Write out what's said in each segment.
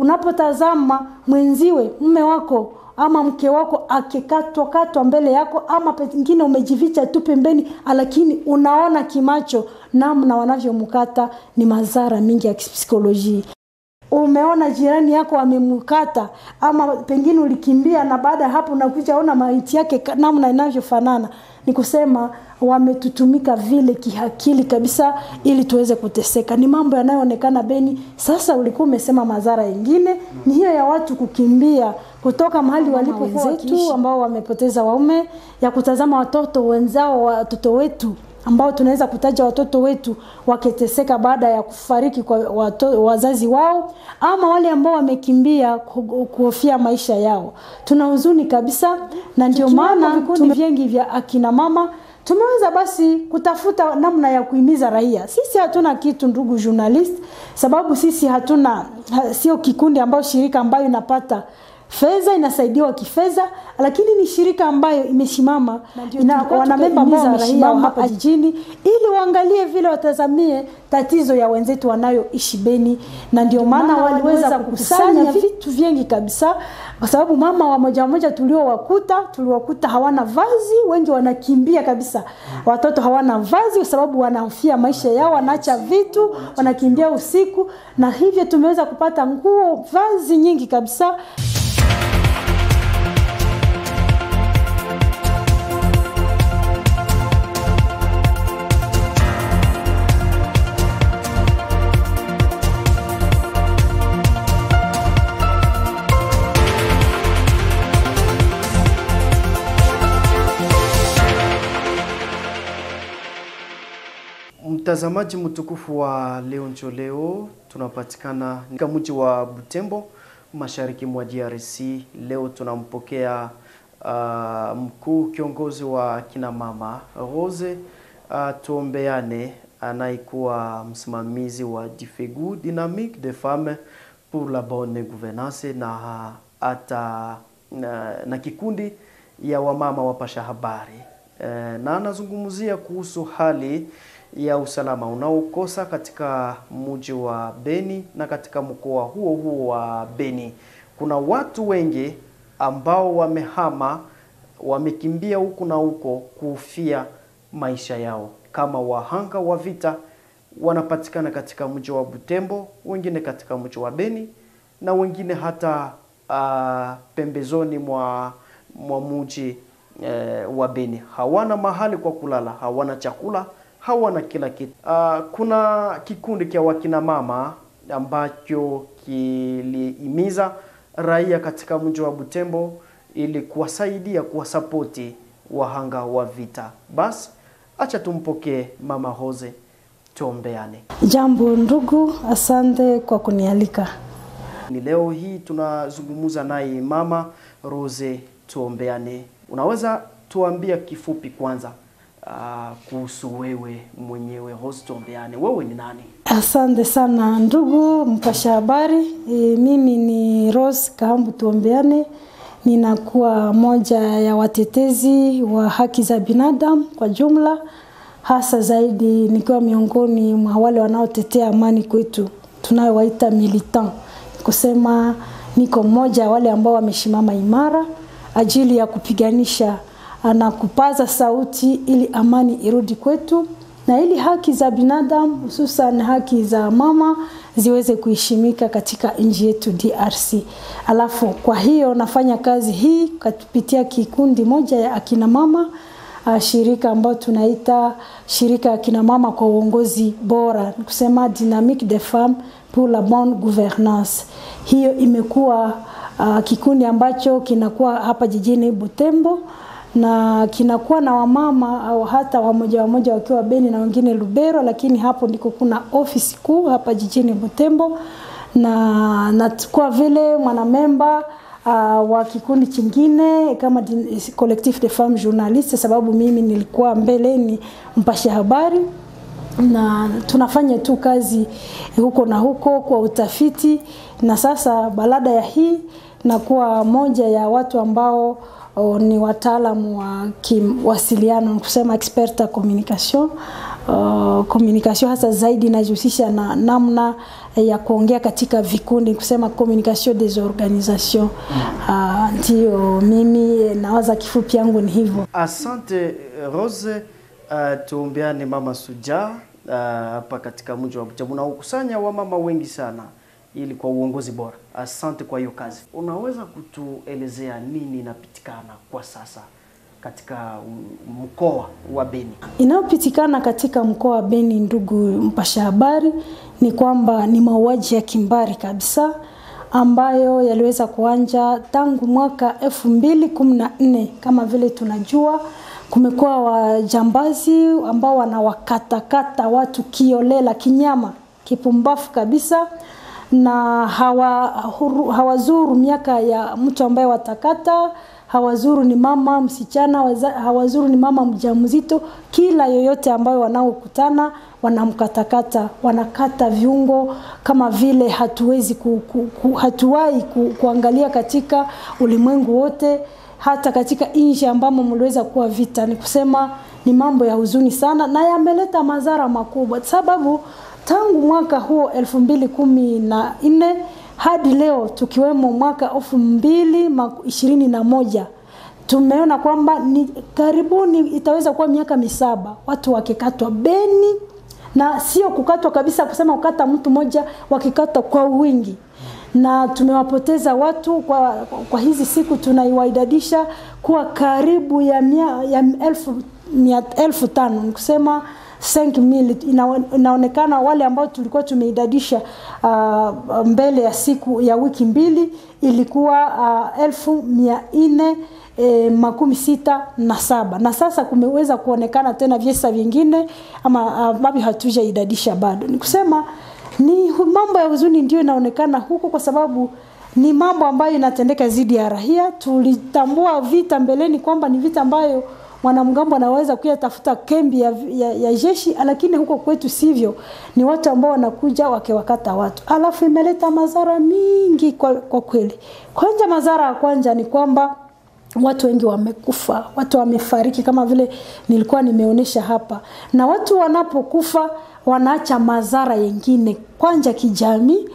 unapotazama mwenziwe mme wako ama mke wako akikatwakatwa mbele yako ama pengine umejificha tu pembeni lakini unaona kimacho namna wanavyomkata ni madhara mingi ya kipsikolojia. Umeona jirani yako amemkata ama pengine ulikimbia na baada ya hapo unakuja ona maiti yake namna inavyofanana ni kusema wametutumika vile kihakili kabisa ili tuweze kuteseka. Ni mambo yanayoonekana beni. Sasa ulikuwa umesema madhara yengine. Ni hiyo ya watu kukimbia kutoka mahali walipo wenzetu. ambao wamepoteza waume ya kutazama watoto wenzao watoto wetu ambao tunaweza kutaja watoto wetu wakiteseka baada ya kufariki kwa wato, wazazi wao ama wale ambao wamekimbia kuhofia maisha yao. Tuna huzuni kabisa na ndio maana vikundi vingi vya akina mama tumeweza basi kutafuta namna ya kuimiza raia. Sisi hatuna kitu ndugu journalist sababu sisi hatuna sio kikundi ambayo shirika ambayo inapata fedha inasaidiwa kifedha lakini ni shirika ambayo imesimama ina, wanamemba ambao wamesimama hapa jijini ili waangalie vile watazamie tatizo ya wenzetu wanayoishi beni. Na ndio maana waliweza kukusanya vitu vingi kabisa kwa sababu mama wamoja wamoja tuliowakuta tuliwakuta hawana vazi wengi wanakimbia kabisa. Watoto hawana vazi kwa sababu wanahofia maisha yao wanaacha vitu wanakimbia usiku. Na hivyo tumeweza kupata nguo vazi nyingi kabisa Mtazamaji mtukufu wa Leo Njo Leo, tunapatikana katika mji wa Butembo, mashariki mwa DRC. Leo tunampokea uh, mkuu kiongozi wa kina mama Rose uh, Tuombeane anayekuwa msimamizi wa Difegu Dynamique de Femmes pour la bonne gouvernance na hata na, na kikundi ya wamama wapasha habari uh, na anazungumzia kuhusu hali ya usalama unaokosa katika mji wa Beni na katika mkoa huo huo wa Beni. Kuna watu wengi ambao wamehama, wamekimbia huku na huko kufia maisha yao, kama wahanga wa vita wanapatikana katika mji wa Butembo, wengine katika mji wa Beni na wengine hata uh, pembezoni mwa mwa mji uh, wa Beni. Hawana mahali kwa kulala, hawana chakula hawana kila kitu. Uh, kuna kikundi cha wakina mama ambacho kilihimiza raia katika mji wa Butembo ili kuwasaidia kuwasapoti wahanga wa vita. Basi acha tumpokee mama Hoze tuombeane. Jambo ndugu, asante kwa kunialika. Ni leo hii tunazungumza naye mama Rose tuombeane. Unaweza tuambia kifupi kwanza Uh, kuhusu wewe mwenyewe Rose Tuombeane, wewe ni nani? Asante sana ndugu mpasha habari. E, mimi ni Rose Kahambu Tuombeane, ninakuwa moja ya watetezi wa haki za binadamu kwa jumla, hasa zaidi nikiwa miongoni mwa wale wanaotetea amani kwetu tunayowaita militant, kusema niko mmoja wale ambao wameshimama imara ajili ya kupiganisha na kupaza sauti ili amani irudi kwetu na ili haki za binadamu hususan haki za mama ziweze kuheshimika katika nchi yetu DRC. Alafu kwa hiyo nafanya kazi hii kupitia kikundi moja ya akina mama uh, shirika ambayo tunaita shirika ya akina mama kwa uongozi bora, kusema Dynamique des Femmes pour la bonne gouvernance. Hiyo imekuwa uh, kikundi ambacho kinakuwa hapa jijini Butembo na kinakuwa na wamama au hata wamoja wamoja wakiwa Beni na wengine Lubero, lakini hapo ndiko kuna ofisi kuu hapa jijini Butembo, na na kwa vile mwanamemba uh, wa kikundi chingine kama Collectif de Femmes Journalistes, sababu mimi nilikuwa mbeleni mpasha habari. Na tunafanya tu kazi huko na huko kwa utafiti, na sasa baada ya hii nakuwa moja ya watu ambao o, ni wataalamu wa kiwasiliano kusema expert communication uh, communication hasa zaidi inajihusisha na namna ya kuongea katika vikundi, kusema communication des organisations. Uh, ndio mimi nawaza kifupi yangu ni hivyo. Asante Rose. Uh, tuombeane mama Suja hapa uh, katika mji wa Butembo na ukusanya wa mama wengi sana ili kwa uongozi bora. Asante kwa hiyo kazi. Unaweza kutuelezea nini inapitikana kwa sasa katika mkoa wa Beni? Inayopitikana katika mkoa wa Beni, ndugu mpasha habari, ni kwamba ni mauaji ya kimbari kabisa ambayo yaliweza kuanja tangu mwaka elfu mbili kumi na nne. Kama vile tunajua kumekuwa wajambazi ambao wanawakatakata watu kiolela, kinyama, kipumbafu kabisa na hawazuru miaka ya mtu ambaye watakata hawazuru ni mama msichana, hawazuru ni mama mjamzito, kila yoyote ambayo wanaokutana wanamkatakata, wanakata viungo kama vile hatuwezi ku, ku, ku, hatuwahi ku, kuangalia katika ulimwengu wote, hata katika nchi ambamo mliweza kuwa vita. Ni kusema ni mambo ya huzuni sana na yameleta madhara makubwa, sababu tangu mwaka huo elfu mbili kumi na nne hadi leo tukiwemo mwaka elfu mbili ishirini na moja tumeona kwamba ni karibuni itaweza kuwa miaka misaba watu wakikatwa Beni, na sio kukatwa kabisa, kusema kukata mtu mmoja, wakikatwa kwa wingi, na tumewapoteza watu kwa, kwa hizi siku tunaiwaidadisha kuwa karibu ya, mia, ya elfu, mia, elfu tano ni kusema 5000 ina, inaonekana wale ambao tulikuwa tumeidadisha uh, mbele ya siku ya wiki mbili ilikuwa uh, elfu mia nne E, makumi sita na saba na sasa kumeweza kuonekana tena visa vingine ama ambavyo uh, hatujaidadisha bado. Ni kusema ni mambo ya huzuni ndio inaonekana huko, kwa sababu ni mambo ambayo inatendeka zidi ya rahia. Tulitambua vita mbeleni kwamba ni vita ambayo mwanamgambo anaweza kuja tafuta kembi ya, ya, ya jeshi, lakini huko kwetu sivyo. Ni watu ambao wanakuja wakiwakata watu, alafu imeleta madhara mingi kwa, kwa kweli. Kwanza, madhara ya kwanza ni kwamba watu wengi wamekufa, watu wamefariki, kama vile nilikuwa nimeonyesha hapa, na watu wanapokufa wanaacha madhara yengine, kwanza kijamii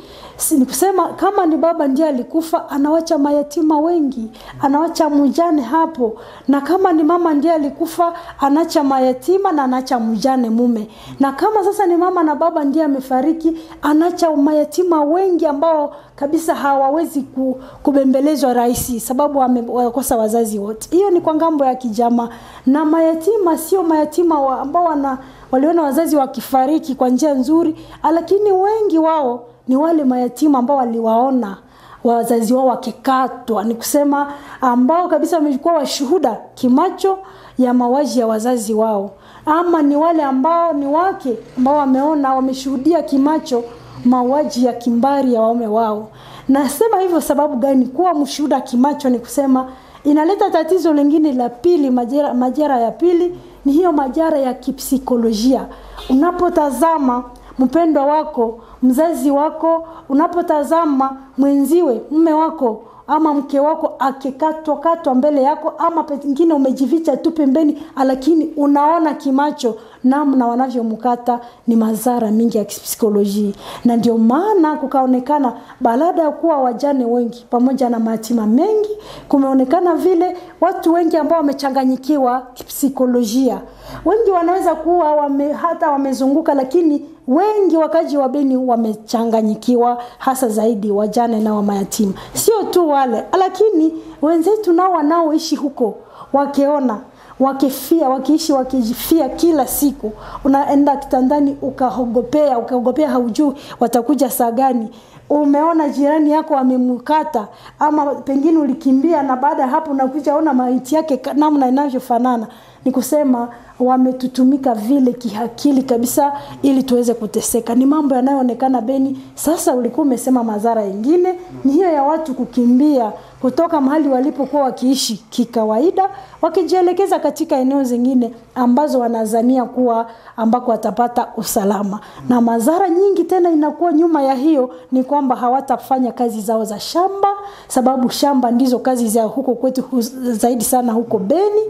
ni kusema kama ni baba ndiye alikufa, anawacha mayatima wengi, anawacha mjane hapo, na kama ni mama ndiye alikufa, anacha mayatima na anacha mjane mume, na kama sasa ni mama na baba ndiye amefariki, anacha mayatima wengi ambao kabisa hawawezi ku, kubembelezwa rahisi, sababu wamekosa wazazi wote. Hiyo ni kwa ng'ambo ya kijamaa, na mayatima sio mayatima wa, ambao wana waliona wazazi wakifariki kwa njia nzuri, lakini wengi wao ni wale mayatima ambao waliwaona wazazi wao wakikatwa, ni kusema ambao kabisa wamekuwa washuhuda kimacho ya mauaji ya wazazi wao, ama ni wale ambao ni wake ambao wameona wameshuhudia kimacho mauaji ya kimbari ya waume wao. Nasema hivyo sababu gani? Kuwa mshuhuda kimacho ni kusema inaleta tatizo lingine la pili, majera, majera ya pili ni hiyo majara ya kipsikolojia. Unapotazama mpendwa wako mzazi wako, unapotazama mwenziwe, mme wako ama mke wako akikatwa katwa mbele yako, ama pengine umejificha tu pembeni, lakini unaona kimacho namna wanavyomkata, ni madhara mingi ya kipsikolojia. Na ndio maana kukaonekana baada ya kuwa wajane wengi pamoja na mahatima mengi, kumeonekana vile watu wengi ambao wamechanganyikiwa kipsikolojia. Wengi wanaweza kuwa wame, hata wamezunguka, lakini wengi wakaji wa Beni wamechanganyikiwa, hasa zaidi wajane na wamayatima. Sio tu wale, lakini wenzetu nao wanaoishi huko wakiona wakifia wakiishi wakifia kila siku, unaenda kitandani ukaogopea, ukaogopea, haujui watakuja saa gani. Umeona jirani yako amemkata, ama pengine ulikimbia, na baada ya hapo unakuja ona maiti yake namna inavyofanana. Ni kusema wametutumika vile kihakili kabisa, ili tuweze kuteseka. Ni mambo yanayoonekana Beni. Sasa ulikuwa umesema madhara yengine ni hiyo ya watu kukimbia kutoka mahali walipokuwa wakiishi kikawaida wakijielekeza katika eneo zingine ambazo wanazania kuwa ambako watapata usalama. Na madhara nyingi tena inakuwa nyuma ya hiyo ni kwamba hawatafanya kazi zao za shamba sababu shamba ndizo kazi za huko kwetu zaidi sana huko beni.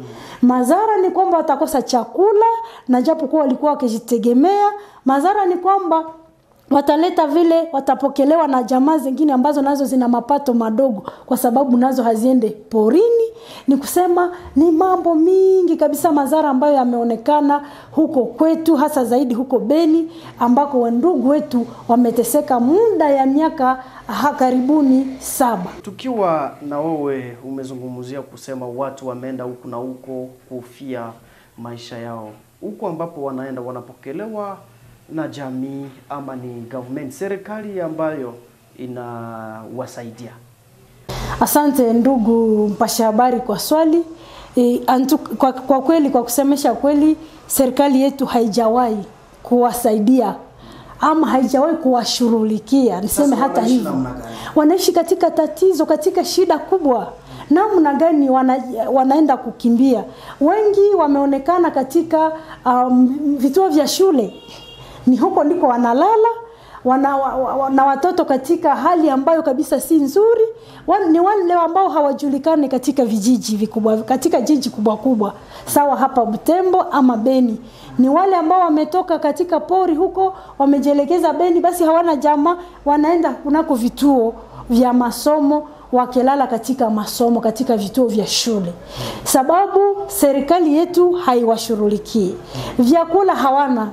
Madhara ni kwamba watakosa chakula na japokuwa walikuwa wakijitegemea madhara ni kwamba wataleta vile watapokelewa na jamaa zingine ambazo nazo zina mapato madogo kwa sababu nazo haziende porini. Ni kusema ni mambo mingi kabisa madhara ambayo yameonekana huko kwetu hasa zaidi huko beni ambako wandugu wetu wameteseka muda ya miaka karibuni saba. Tukiwa na wewe umezungumzia kusema watu wameenda huku na huko kufia maisha yao, huko ambapo wanaenda wanapokelewa na jamii ama ni government, serikali ambayo inawasaidia. Asante ndugu mpasha habari kwa swali. E, antu, kwa, kwa kweli kwa kusemesha kweli serikali yetu haijawahi kuwasaidia ama haijawahi kuwashughulikia. Niseme hata hivyo. wanaishi katika tatizo katika shida kubwa. Namna gani wana, wanaenda kukimbia? Wengi wameonekana katika um, vituo vya shule ni huko ndiko wanalala wana, wa, wa, na watoto katika hali ambayo kabisa si nzuri. Wa, ni wale ambao hawajulikani katika vijiji vikubwa katika jiji kubwa kubwa sawa hapa Butembo ama Beni. Ni wale ambao wametoka katika pori huko wamejielekeza Beni basi hawana jamaa wanaenda kunako vituo vya masomo wakilala katika masomo katika vituo vya shule. Sababu serikali yetu haiwashughulikii vyakula hawana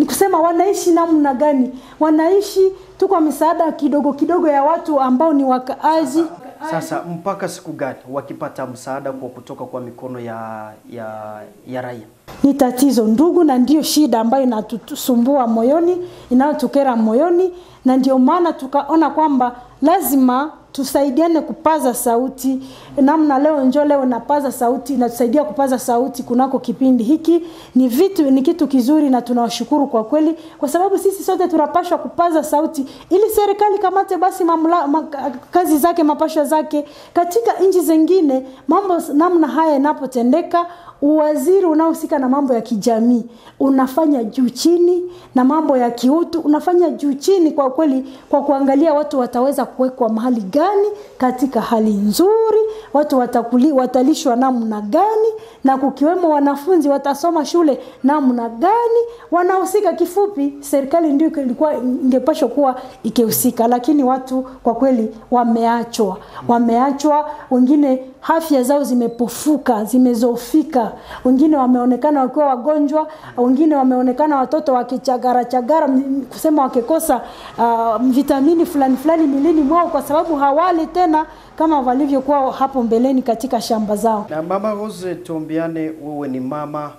ni kusema wanaishi namna gani wanaishi tu kwa misaada kidogo kidogo ya watu ambao ni wakaazi Sasa mpaka siku gani wakipata msaada kwa kutoka kwa mikono ya ya, ya raia? ni tatizo ndugu na ndio shida ambayo inatusumbua moyoni inayotukera moyoni na ndio maana tukaona kwamba lazima tusaidiane kupaza sauti. Namna leo njo leo napaza sauti inatusaidia kupaza sauti kunako kipindi hiki. Ni vitu ni kitu kizuri na tunawashukuru kwa kweli. Kwa sababu sisi sote tunapashwa kupaza sauti. Ili serikali kamate basi mamla, ma, kazi zake mapasha zake. Katika nchi zingine mambo namna haya inapotendeka uwaziri unaohusika na mambo ya kijamii unafanya juu chini na mambo ya kiutu unafanya juu chini kwa kweli kwa kuangalia watu wataweza kuwekwa mahali gani katika hali nzuri watu watakuli, watalishwa namna gani na kukiwemo wanafunzi watasoma shule namna gani. Wanahusika kifupi serikali ndio ilikuwa ingepashwa kuwa ikihusika lakini watu kwa kweli wameachwa. Wameachwa wengine afya zao zimepofuka zimezofika wengine wameonekana wakiwa wagonjwa wengine wameonekana watoto wakichagara chagara kusema wakikosa uh, vitamini fulani fulani milini mwao kwa sababu hawali tena kama walivyokuwa hapo mbeleni katika shamba zao Na mama Rose, tuombeane, wewe ni mama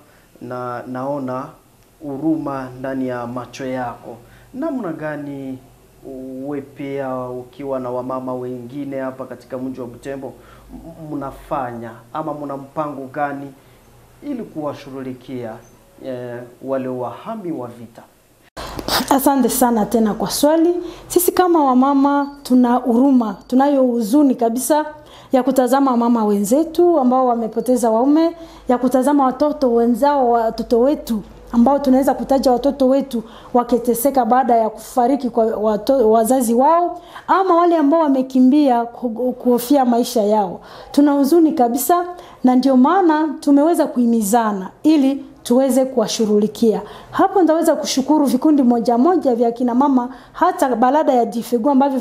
na naona huruma ndani ya macho yako. Namna gani uwe pia ukiwa na wamama wengine hapa katika mji wa Butembo mnafanya ama mna mpango gani ili kuwashughulikia eh, wale wahami wa vita? Asante sana tena kwa swali. Sisi kama wamama tuna huruma, tunayo huzuni kabisa ya kutazama mama wenzetu ambao wamepoteza waume, ya kutazama watoto wenzao, watoto wetu ambao tunaweza kutaja watoto wetu wakiteseka baada ya kufariki kwa wato, wazazi wao ama wale ambao wamekimbia ku- kuhofia maisha yao. Tuna huzuni kabisa, na ndio maana tumeweza kuhimizana ili tuweze kuwashughulikia. Hapo ndaweza kushukuru vikundi moja moja vya kina mama hata balada ya Difegu ambavyo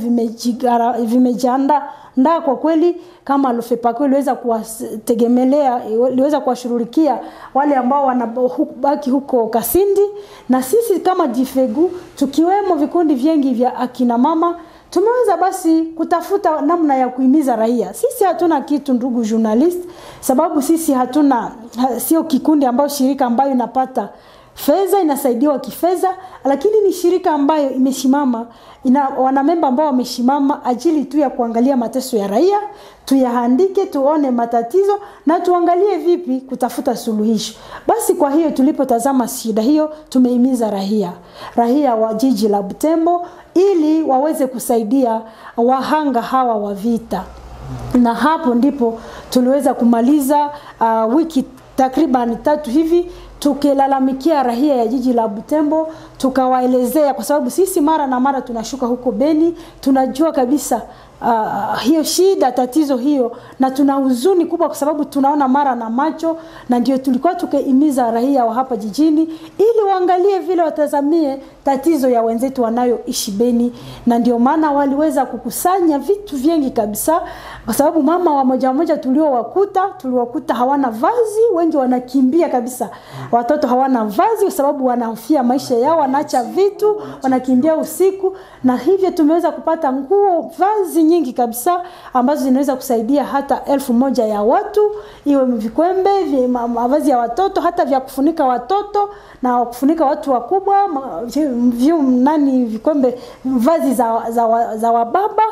vimejiandaa nda kwa kweli kama Lofepako iliweza kuwategemelea iliweza kuwashughulikia wale ambao wanabaki huko Kasindi, na sisi kama Difegu tukiwemo vikundi vingi vya akina mama tumeweza basi kutafuta namna ya kuhimiza raia. Sisi hatuna kitu, ndugu journalist, sababu sisi hatuna ha, sio kikundi ambayo shirika ambayo inapata fedha inasaidiwa kifedha, lakini ni shirika ambayo imesimama ina wanamemba ambao wameshimama ajili tu ya kuangalia mateso ya raia, tuyaandike, tuone matatizo na tuangalie vipi kutafuta suluhisho. Basi kwa hiyo tulipotazama shida hiyo, tumehimiza rahia rahia wa jiji la Butembo ili waweze kusaidia wahanga hawa wa vita na hapo ndipo tuliweza kumaliza uh, wiki takriban tatu hivi tukilalamikia rahia ya jiji la Butembo, tukawaelezea kwa sababu sisi mara na mara tunashuka huko Beni, tunajua kabisa uh, hiyo shida tatizo hiyo, na tuna huzuni kubwa kwa sababu tunaona mara na macho, na ndio tulikuwa tukihimiza raia wa hapa jijini ili waangalie vile watazamie tatizo ya wenzetu wanayoishi Beni, na ndio maana waliweza kukusanya vitu vingi kabisa, kwa sababu mama wa moja moja tuliowakuta tuliwakuta hawana vazi, wengi wanakimbia kabisa, watoto hawana vazi kwa sababu wanahofia maisha yao, wanaacha vitu, wanakimbia usiku, na hivyo tumeweza kupata nguo, vazi nyingi kabisa ambazo zinaweza kusaidia hata elfu moja ya watu, iwe vikwembe, mavazi ya watoto, hata vya kufunika watoto na kufunika watu wakubwa, vi- nani vikombe, vazi za, za, za wababa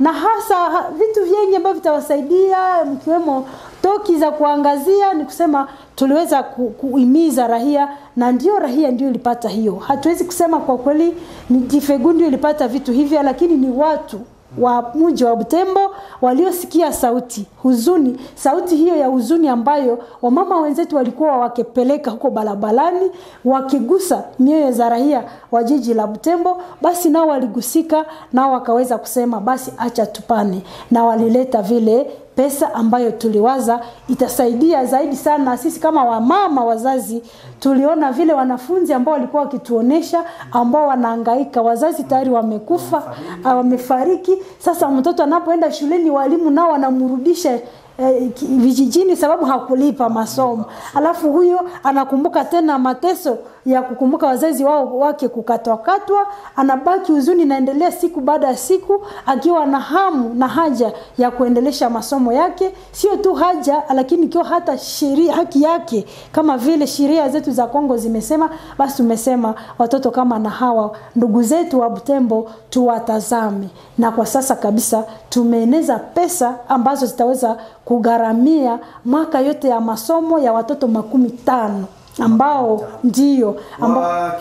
na hasa vitu vyenye ambavyo vitawasaidia mkiwemo toki za kuangazia. Ni kusema tuliweza kuhimiza rahia na ndio rahia ndio ilipata hiyo. Hatuwezi kusema kwa kweli ni Jifegu ndio ilipata vitu hivyo, lakini ni watu wa mji wa Butembo waliosikia sauti huzuni, sauti hiyo ya huzuni ambayo wamama wenzetu walikuwa wakipeleka huko barabarani, wakigusa mioyo za rahia wa jiji la Butembo, basi nao waligusika, nao wakaweza kusema basi acha tupane, na walileta vile pesa ambayo tuliwaza itasaidia zaidi sana. Sisi kama wamama wazazi tuliona vile wanafunzi ambao walikuwa wakituonesha ambao wanaangaika wazazi tayari wamekufa, wamefariki. Sasa mtoto anapoenda shuleni, walimu nao wanamrudisha eh, vijijini sababu hakulipa masomo, alafu huyo anakumbuka tena mateso ya kukumbuka wazazi wao wake kukatwakatwa, anabaki huzuni naendelea siku baada ya siku, akiwa na hamu na haja ya kuendelesha masomo yake, sio tu haja, lakini ikiwa hata sheria haki yake, kama vile sheria zetu za Kongo zimesema, basi tumesema watoto kama na hawa ndugu zetu wa Butembo tuwatazame, na kwa sasa kabisa tumeeneza pesa ambazo zitaweza kugharamia mwaka yote ya masomo ya watoto makumi tano ambao ndio ambao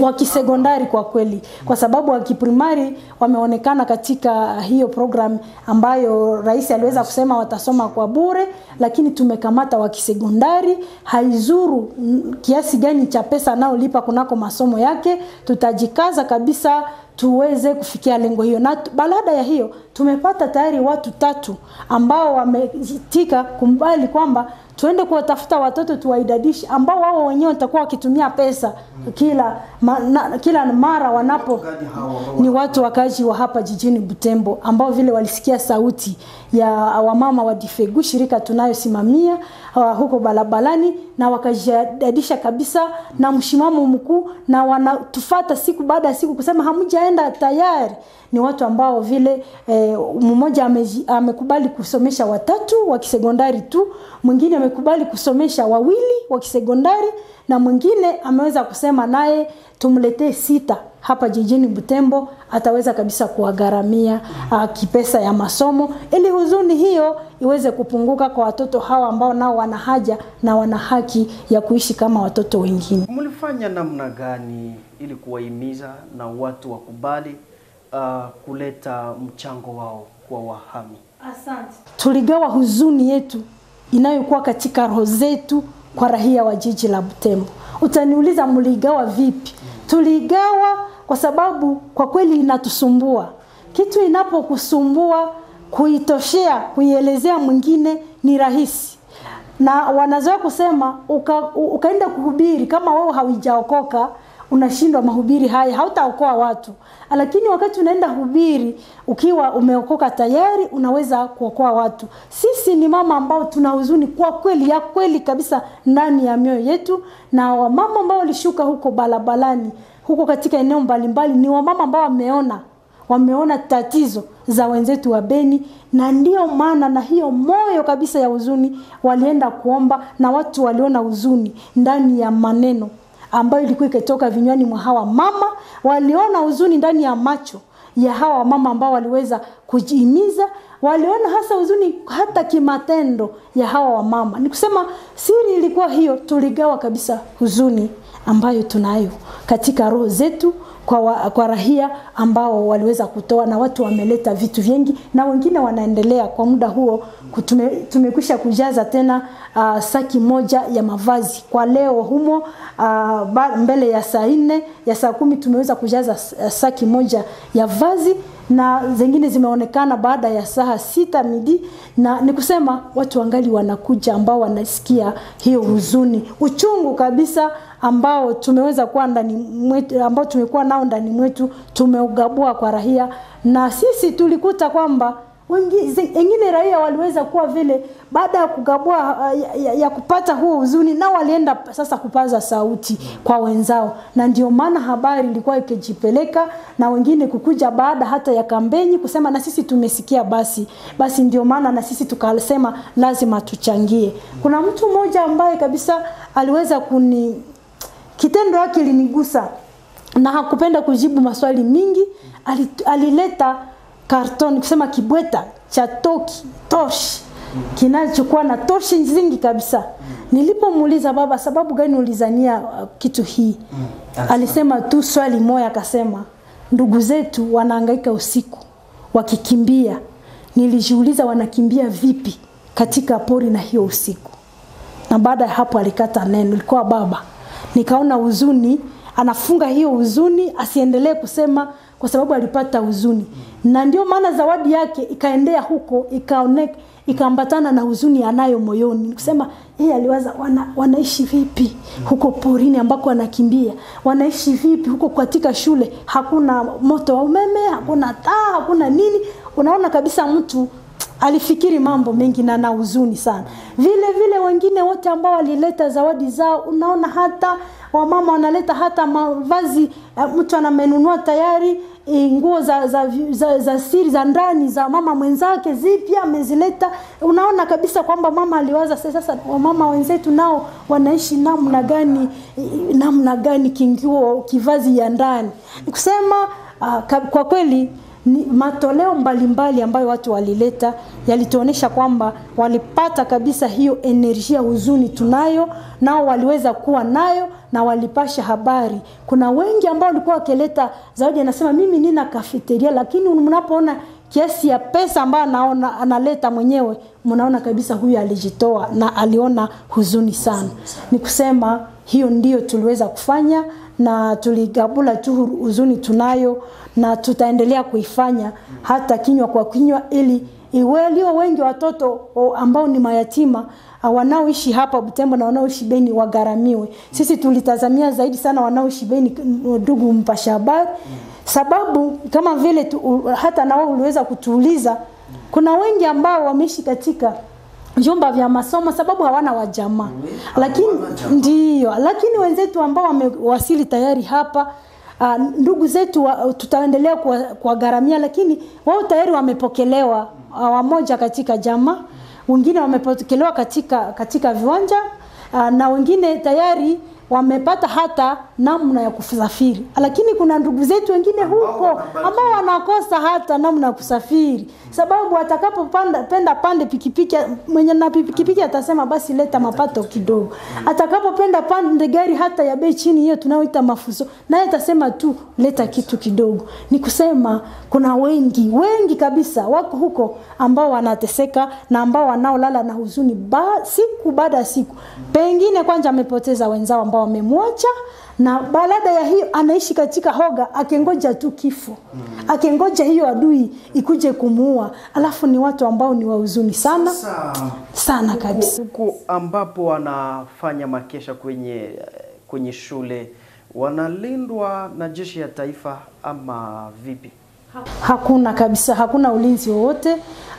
wa kisekondari kwa kweli, kwa sababu wa kiprimari wameonekana katika hiyo program ambayo rais aliweza kusema watasoma kwa bure, lakini tumekamata wa kisekondari. Haizuru kiasi gani cha pesa anaolipa kunako masomo yake, tutajikaza kabisa tuweze kufikia lengo hiyo. Na baada ya hiyo tumepata tayari watu tatu ambao wametika kumbali kwamba tuende kuwatafuta watoto tuwaidadishi ambao wao wenyewe watakuwa wakitumia pesa kila ma, na, kila mara wanapo ni watu wakazi wa hapa jijini Butembo ambao vile walisikia sauti ya wamama wa Difegu, shirika tunayosimamia uh, huko barabarani, na wakajadadisha kabisa na mshimamo mkuu, na wanatufata siku baada ya siku kusema hamjaenda tayari. Ni watu ambao vile eh, mmoja amekubali kusomesha watatu wa kisekondari tu, mwingine amekubali kusomesha wawili wa kisekondari na mwingine ameweza kusema naye tumletee sita hapa jijini Butembo, ataweza kabisa kuwagharamia uh, kipesa ya masomo ili huzuni hiyo iweze kupunguka kwa watoto hawa ambao nao wana haja na wana haki ya kuishi kama watoto wengine. mlifanya namna gani ili kuwahimiza na watu wakubali uh, kuleta mchango wao kwa wahami? Asante. Tuligawa huzuni yetu inayokuwa katika roho zetu kwa rahia wa jiji la Butembo. Utaniuliza mligawa vipi? Tuligawa kwa sababu kwa kweli inatusumbua. Kitu inapokusumbua kuitoshea, kuielezea mwingine ni rahisi na wanazoea kusema uka, ukaenda kuhubiri kama wewe haujaokoka unashindwa mahubiri haya hautaokoa watu. Lakini wakati unaenda hubiri ukiwa umeokoka tayari unaweza kuokoa watu. Sisi ni mama ambao tuna huzuni kwa kweli ya kweli kabisa ndani ya mioyo yetu na wamama ambao walishuka huko barabarani huko katika eneo mbalimbali ni wamama ambao wameona wameona tatizo za wenzetu wa Beni, na ndio maana na hiyo moyo kabisa ya huzuni walienda kuomba, na watu waliona huzuni ndani ya maneno ambayo ilikuwa ikitoka vinywani mwa hawa mama, waliona huzuni ndani ya macho ya hawa mama ambao waliweza kujihimiza, waliona hasa huzuni hata kimatendo ya hawa wamama. Ni kusema siri ilikuwa hiyo, tuligawa kabisa huzuni ambayo tunayo katika roho zetu kwa, wa, kwa rahia ambao waliweza kutoa na watu wameleta vitu vingi na wengine wanaendelea kwa muda huo kutume, tumekwisha kujaza tena uh, saki moja ya mavazi. Kwa leo humo uh, mbele ya saa nne ya saa kumi tumeweza kujaza uh, saki moja ya vazi na zingine zimeonekana baada ya saa sita midi, na ni kusema watu wangali wanakuja ambao wanasikia hiyo huzuni, uchungu kabisa ambao tumeweza kuwa ndani mwetu, ambao tumekuwa nao ndani mwetu, tumeugabua kwa rahia, na sisi tulikuta kwamba wengine raia waliweza kuwa vile baada ya kugabua ya, ya, ya kupata huo huzuni, nao walienda sasa kupaza sauti kwa wenzao, na ndio maana habari ilikuwa ikijipeleka na wengine kukuja baada hata ya kampeni kusema na sisi tumesikia, basi basi, ndio maana na sisi tukasema lazima tuchangie. Kuna mtu mmoja ambaye kabisa aliweza kuni kitendo yake linigusa na hakupenda kujibu maswali mingi, alileta karton kusema kibweta cha toki toshi kinachokuwa na toshi zingi kabisa. Nilipomuuliza baba, sababu gani ulizania uh, kitu hii? Mm, alisema tu swali moja, akasema ndugu zetu wanaangaika usiku wakikimbia. Nilijiuliza wanakimbia vipi katika pori na hiyo usiku, na baada ya hapo alikata neno, ilikuwa baba. Nikaona huzuni, anafunga hiyo huzuni asiendelee kusema kwa sababu alipata huzuni, na ndio maana zawadi yake ikaendea huko ikaonek ikaambatana na huzuni anayo moyoni, kusema yeye aliwaza wana, wanaishi vipi huko porini ambako wanakimbia, wanaishi vipi huko katika shule, hakuna moto wa umeme, hakuna taa, hakuna nini. Unaona kabisa mtu alifikiri mambo mengi na na huzuni sana. Vile vile wengine wote ambao walileta zawadi zao, unaona hata wamama wanaleta hata mavazi, mtu anamenunua tayari nguo za, za, za, za siri za ndani za mama mwenzake zipya amezileta. Unaona kabisa kwamba mama aliwaza sasa, wamama wenzetu nao wanaishi namna gani, namna gani kinguo kivazi ya ndani kusema uh, kwa kweli ni matoleo mbalimbali mbali ambayo watu walileta yalituonyesha kwamba walipata kabisa hiyo enerjia huzuni tunayo nao waliweza kuwa nayo na walipasha habari. Kuna wengi ambao walikuwa wakileta zawadi, anasema mimi nina kafeteria, lakini mnapoona kiasi ya pesa ambayo anaona analeta mwenyewe, mnaona kabisa huyu alijitoa na aliona huzuni sana. Ni kusema hiyo ndiyo tuliweza kufanya na tuligabula tu huzuni tunayo na tutaendelea kuifanya hata kinywa kwa kinywa, ili iwelio wengi watoto ambao ni mayatima wanaoishi hapa Butembo na wanaoishi Beni wagaramiwe Sisi tulitazamia zaidi sana wanaoishi Beni, ndugu mpasha habari, sababu kama vile tu, hata na wao uliweza kutuuliza, kuna wengi ambao wameishi katika vyumba vya masomo sababu hawana wajamaa, lakini ndio, lakini wenzetu ambao wamewasili tayari hapa Uh, ndugu zetu wa, tutaendelea kuwagharamia, lakini wao tayari wamepokelewa uh, wamoja katika jamaa, wengine wamepokelewa katika, katika viwanja uh, na wengine tayari wamepata hata namna ya kusafiri, lakini kuna ndugu zetu wengine huko ambao wanakosa hata namna ya kusafiri, sababu atakapopanda penda pande pikipiki, mwenye na pikipiki atasema basi leta mapato kidogo. Atakapopenda pande gari hata ya bei chini, hiyo tunaoita mafuso, naye atasema tu leta kitu kidogo. Ni kusema kuna wengi wengi kabisa wako huko ambao wanateseka na ambao wanaolala na huzuni ba, siku baada ya siku, pengine kwanza amepoteza wenzao ambao wamemwacha na baada ya hiyo anaishi katika hoga akingoja tu kifo mm. akingoja hiyo adui ikuje kumuua, alafu ni watu ambao ni wahuzuni sana Sasa, sana kabisa. huku ambapo wanafanya makesha kwenye kwenye shule wanalindwa na jeshi ya taifa ama vipi? Hakuna kabisa, hakuna ulinzi wowote,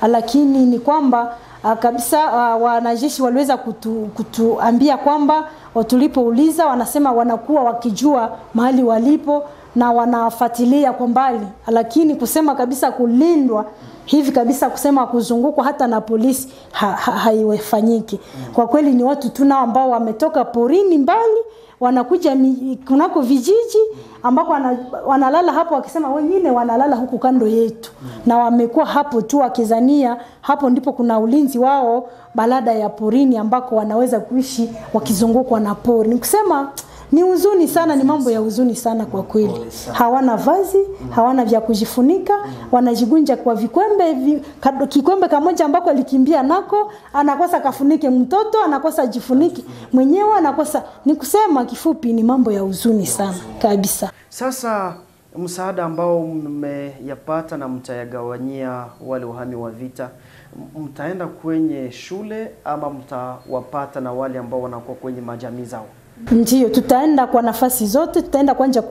lakini ni kwamba uh, kabisa uh, wanajeshi waliweza kutu, kutuambia kwamba tulipouliza wanasema wanakuwa wakijua mahali walipo na wanafuatilia kwa mbali, lakini kusema kabisa kulindwa hivi kabisa, kusema kuzungukwa hata na polisi ha, ha, haiwefanyiki. Mm. Kwa kweli ni watu tu nao ambao wametoka porini mbali wanakuja mi, kunako vijiji ambako wana, wanalala hapo, wakisema wengine wanalala huku kando yetu mm. na wamekuwa hapo tu wakizania hapo ndipo kuna ulinzi wao balada ya porini ambako wanaweza kuishi wakizungukwa na pori. Ni kusema ni huzuni sana ni mambo ya huzuni sana kwa kweli. Hawana vazi hawana vya kujifunika wanajigunja kwa vikwembe vi, kikwembe kamoja ambako alikimbia nako anakosa kafunike mtoto anakosa jifunike mwenyewe anakosa. Ni kusema kifupi ni mambo ya huzuni sana kabisa. Sasa msaada ambao mmeyapata na mtayagawanyia wale wahami wa vita, mtaenda kwenye shule ama mtawapata na wale ambao wanakuwa kwenye majamii zao? Ndiyo, tutaenda kwa nafasi zote, tutaenda kwanja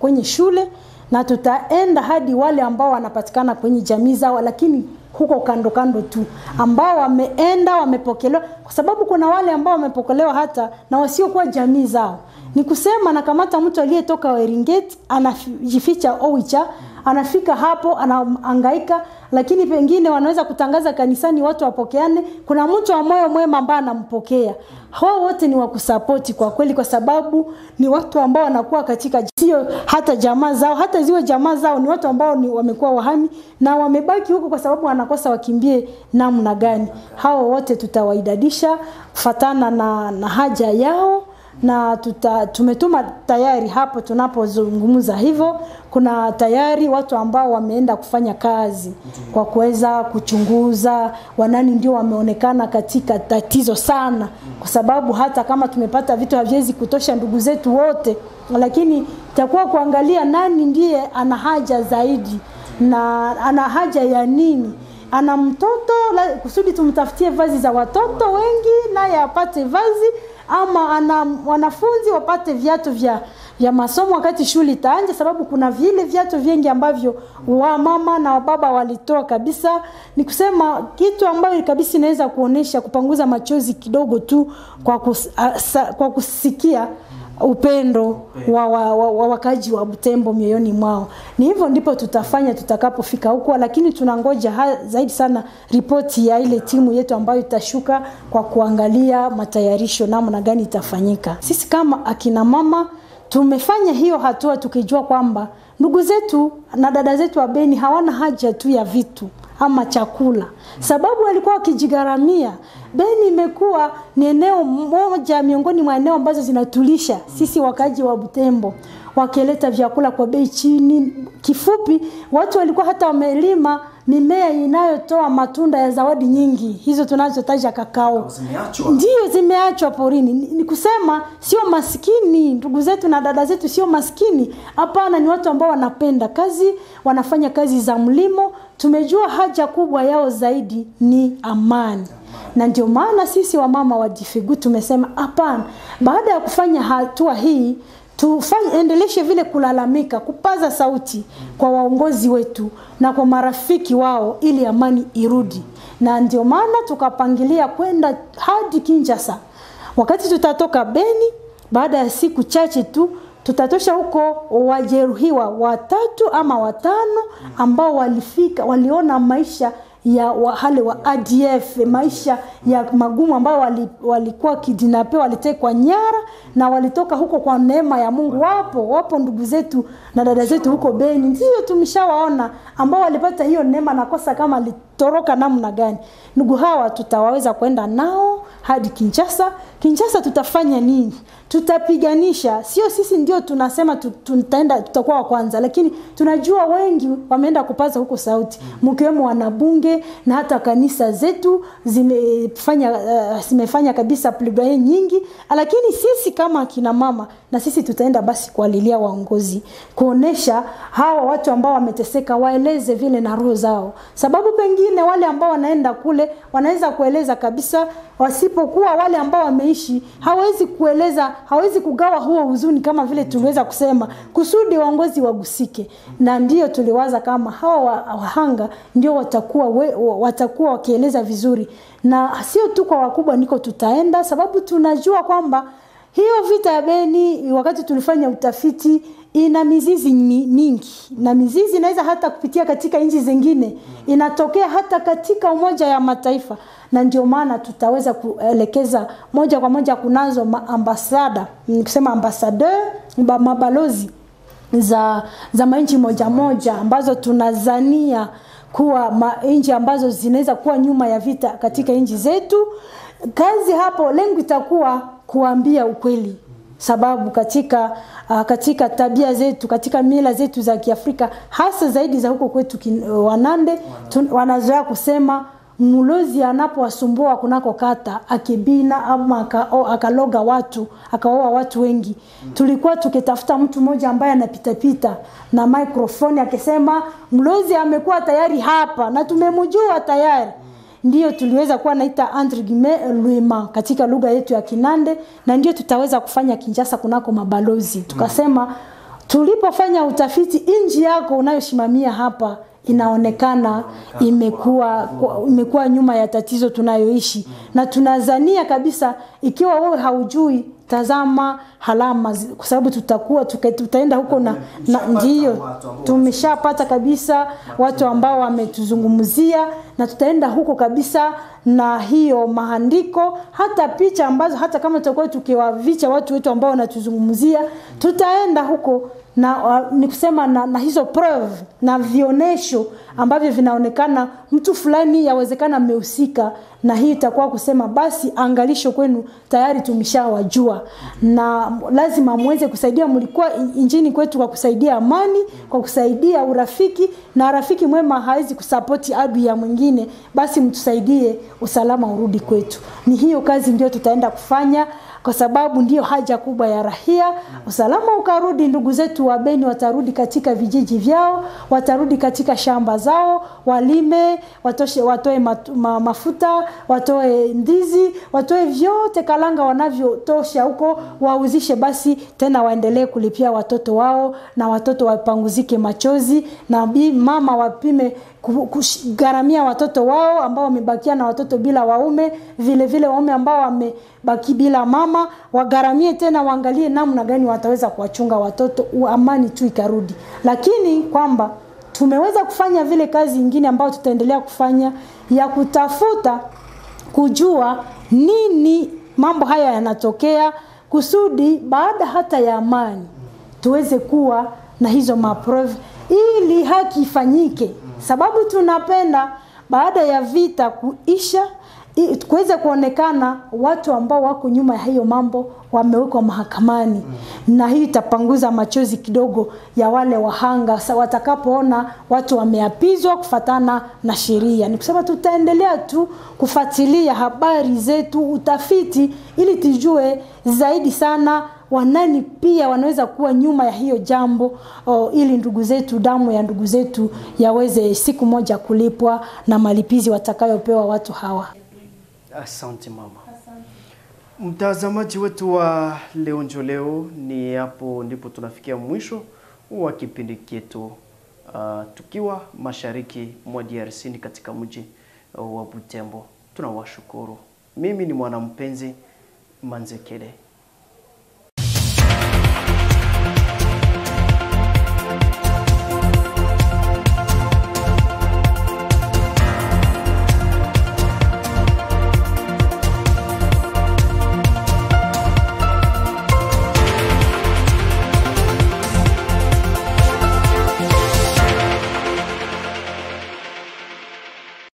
kwenye shule na tutaenda hadi wale ambao wanapatikana kwenye jamii zao, lakini huko kando kando tu, ambao wameenda wamepokelewa, kwa sababu kuna wale ambao wamepokelewa hata na wasiokuwa jamii zao. Ni kusema nakamata mtu aliyetoka Eringeti anajificha Oicha, anafika hapo anaangaika lakini pengine wanaweza kutangaza kanisani watu wapokeane. Kuna mtu wa moyo mwema ambaye anampokea. Hao wote ni wakusapoti kwa kweli, kwa sababu ni watu ambao wanakuwa katika sio hata jamaa zao, hata ziwe jamaa zao, ni watu ambao ni wamekuwa wahami na wamebaki huko kwa sababu wanakosa wakimbie namna gani. Hao wote tutawaidadisha fatana na, na haja yao na tuta, tumetuma tayari hapo tunapozungumza hivyo, kuna tayari watu ambao wameenda kufanya kazi kwa kuweza kuchunguza wanani ndio wameonekana katika tatizo sana, kwa sababu hata kama tumepata vitu haviwezi kutosha ndugu zetu wote, lakini takuwa kuangalia nani ndiye ana haja zaidi na ana haja ya nini. Ana mtoto kusudi tumtafutie vazi za watoto wengi naye apate vazi ama ana wanafunzi wapate viatu vya vya masomo wakati shule itaanja, sababu kuna vile viatu vingi ambavyo wamama na wababa walitoa kabisa. Ni kusema kitu ambayo kabisa inaweza kuonesha kupanguza machozi kidogo tu kwa, kus, a, sa, kwa kusikia upendo wa, wa, wa, wa wakaji wa Butembo mioyoni mwao. Ni hivyo ndipo tutafanya tutakapofika huko, lakini tunangoja ha, zaidi sana ripoti ya ile timu yetu ambayo itashuka kwa kuangalia matayarisho namna gani itafanyika. Sisi kama akina mama tumefanya hiyo hatua tukijua kwamba ndugu zetu na dada zetu wa Beni hawana haja tu ya vitu ama chakula, sababu walikuwa wakijigharamia. Beni imekuwa ni eneo moja miongoni mwa eneo ambazo zinatulisha sisi wakaji wa Butembo, wakileta vyakula kwa bei chini. Kifupi, watu walikuwa hata wamelima mimea inayotoa matunda ya zawadi nyingi, hizo tunazotaja kakao, ndio zimeachwa porini. Ni, ni kusema sio maskini, ndugu zetu na dada zetu sio maskini, hapana, ni watu ambao wanapenda kazi, wanafanya kazi za mlimo. Tumejua haja kubwa yao zaidi ni amani na ndio maana sisi wamama wa Jifigu tumesema hapana, baada ya kufanya hatua hii tuendeleshe endeleshe vile kulalamika, kupaza sauti kwa waongozi wetu na kwa marafiki wao, ili amani irudi. Na ndio maana tukapangilia kwenda hadi Kinshasa. Wakati tutatoka Beni, baada ya siku chache tu tutatosha huko wajeruhiwa watatu ama watano ambao walifika, waliona maisha ya wale wa ADF maisha ya magumu ambayo walikuwa wali kidinape walitekwa nyara na walitoka huko kwa neema ya Mungu. Wapo wapo ndugu zetu na dada zetu huko Beni, ndio tumeshawaona ambao walipata hiyo neema na kosa kama litoroka namna gani. Ndugu hawa tutawaweza kwenda nao hadi Kinshasa. Kinshasa tutafanya nini? Tutapiganisha, sio sisi ndio tunasema tutaenda, tutakuwa wa kwanza, lakini tunajua wengi wameenda kupaza huko sauti, mkiwemo wanabunge na hata kanisa zetu zimefanya uh, zimefanya kabisa plebaye nyingi, lakini sisi kama akina mama na sisi tutaenda basi kualilia waongozi, kuonesha hawa watu ambao wameteseka waeleze vile na roho zao, sababu pengine wale ambao wanaenda kule wanaweza kueleza kabisa, wasipokuwa wale ambao wameishi hawezi kueleza, hawezi kugawa huo huzuni kama vile tuliweza kusema, kusudi waongozi wagusike. Na ndio tuliwaza kama hawa wahanga ndio watakuwa we, watakuwa wakieleza vizuri, na sio tu kwa wakubwa niko tutaenda, sababu tunajua kwamba hiyo vita ya Beni wakati tulifanya utafiti ina mizizi mingi. Na mizizi inaweza hata kupitia katika nchi zingine, inatokea hata katika Umoja ya Mataifa, na ndio maana tutaweza kuelekeza moja kwa moja kunazo ambasada, nikisema ambassadeur, mabalozi za za manchi moja moja ambazo tunazania kuwa nchi ambazo zinaweza kuwa nyuma ya vita katika nchi zetu. Kazi hapo lengo itakuwa kuambia ukweli sababu katika uh, katika tabia zetu katika mila zetu za Kiafrika hasa zaidi za huko kwetu kin, uh, Wanande wanazoea kusema mlozi anapowasumbua kunako kata akibina ama aka, akaloga watu akaoa watu wengi mm. tulikuwa tukitafuta mtu mmoja ambaye anapitapita na microphone akisema mlozi amekuwa tayari hapa na tumemjua tayari ndio tuliweza kuwa naita Andrigme luema katika lugha yetu ya Kinande, na ndio tutaweza kufanya kinjasa kunako mabalozi. Tukasema tulipofanya utafiti, nchi yako unayosimamia hapa inaonekana imekuwa imekuwa nyuma ya tatizo tunayoishi, na tunazania kabisa, ikiwa wewe haujui tazama halama, kwa sababu tutakuwa tutaenda huko na, na ndio tumeshapata kabisa watu ambao wametuzungumzia, na tutaenda huko kabisa na hiyo maandiko, hata picha ambazo hata kama tutakuwa tukiwavicha watu wetu ambao wanatuzungumzia, tutaenda huko na uh, ni kusema na, na hizo prove na vionesho ambavyo vinaonekana mtu fulani yawezekana amehusika na hii itakuwa kusema basi angalisho kwenu tayari tumeshawajua. Na lazima muweze kusaidia mlikuwa injini kwetu kwa kusaidia amani kwa kusaidia urafiki na rafiki mwema hawezi kusapoti adui ya mwingine. Basi mtusaidie usalama urudi kwetu. Ni hiyo kazi ndio tutaenda kufanya kwa sababu ndio haja kubwa ya rahia. Usalama ukarudi, ndugu zetu wa Beni watarudi katika vijiji vyao, watarudi katika shamba zao, walime, watoshe, watoe matu, ma, mafuta, watoe ndizi, watoe vyote kalanga wanavyotosha huko, wauzishe basi, tena waendelee kulipia watoto wao, na watoto wapanguzike machozi, na mama wapime kugharamia watoto wao ambao wamebakia na watoto bila waume, vile vile waume ambao wamebaki bila mama, wagharamie tena, waangalie namna gani wataweza kuwachunga watoto, amani tu ikarudi. Lakini kwamba tumeweza kufanya vile kazi nyingine ambayo tutaendelea kufanya ya kutafuta kujua nini mambo haya yanatokea, kusudi baada hata ya amani tuweze kuwa na hizo maprove ili haki ifanyike sababu tunapenda baada ya vita kuisha kuweza kuonekana watu ambao wako nyuma ya hiyo mambo wamewekwa mahakamani. Mm. na hii itapanguza machozi kidogo ya wale wahanga. Watakapoona watu wameapizwa kufatana na sheria. Ni kusema tutaendelea tu kufuatilia habari zetu utafiti ili tujue zaidi sana wanani pia wanaweza kuwa nyuma ya hiyo jambo o, ili ndugu zetu damu ya ndugu zetu yaweze siku moja kulipwa na malipizi watakayopewa watu hawa Asante mama. Asante. Mtazamaji wetu wa leo njo leo, ni hapo ndipo tunafikia mwisho wa kipindi chetu uh, tukiwa mashariki mwa DRC ni katika mji uh, wa Butembo. Tunawashukuru. Mimi ni mwanampenzi Manzekele.